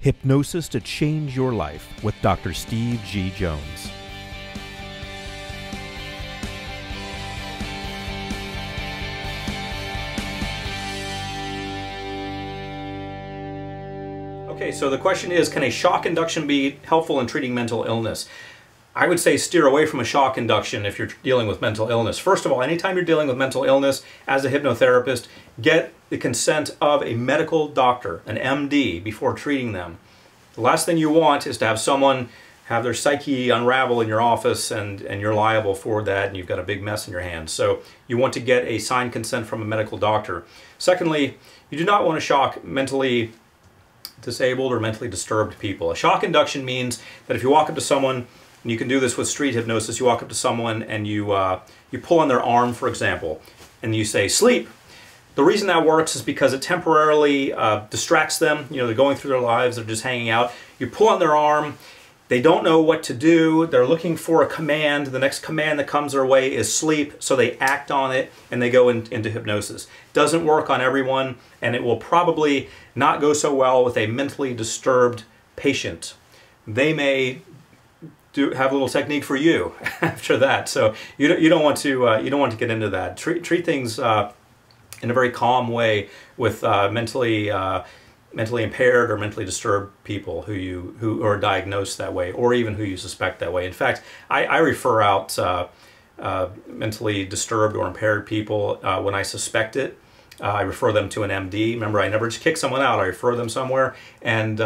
Hypnosis to Change Your Life with Dr. Steve G. Jones. Okay, so the question is can a shock induction be helpful in treating mental illness? I would say steer away from a shock induction if you're dealing with mental illness. First of all, anytime you're dealing with mental illness as a hypnotherapist, get the consent of a medical doctor, an MD, before treating them. The last thing you want is to have someone have their psyche unravel in your office and, and you're liable for that and you've got a big mess in your hands. So you want to get a signed consent from a medical doctor. Secondly, you do not want to shock mentally disabled or mentally disturbed people. A shock induction means that if you walk up to someone, and you can do this with street hypnosis, you walk up to someone and you, uh, you pull on their arm, for example, and you say, sleep. The reason that works is because it temporarily uh, distracts them. You know, they're going through their lives, they're just hanging out. You pull on their arm, they don't know what to do, they're looking for a command. The next command that comes their way is sleep, so they act on it and they go in, into hypnosis. Doesn't work on everyone, and it will probably not go so well with a mentally disturbed patient. They may do have a little technique for you after that. So you don't, you don't want to uh, you don't want to get into that. Treat treat things uh, in a very calm way with uh, mentally uh, mentally impaired or mentally disturbed people who you who are diagnosed that way, or even who you suspect that way. In fact, I, I refer out uh, uh, mentally disturbed or impaired people when I suspect it. I refer them to an MD. Remember, I never just kick someone out. I refer them somewhere and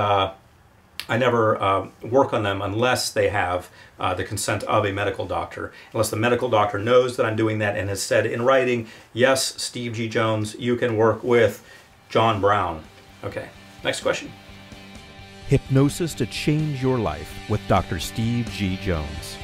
I never uh, work on them unless they have uh, the consent of a medical doctor. Unless the medical doctor knows that I'm doing that and has said in writing, yes, Steve G. Jones, you can work with John Brown. Okay, next question. Hypnosis to Change Your Life with Dr. Steve G. Jones.